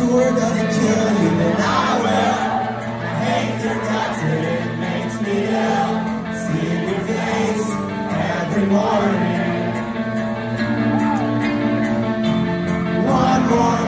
door doesn't kill you, then I will. I hate your guts and it makes me ill. Seeing your face every morning. One more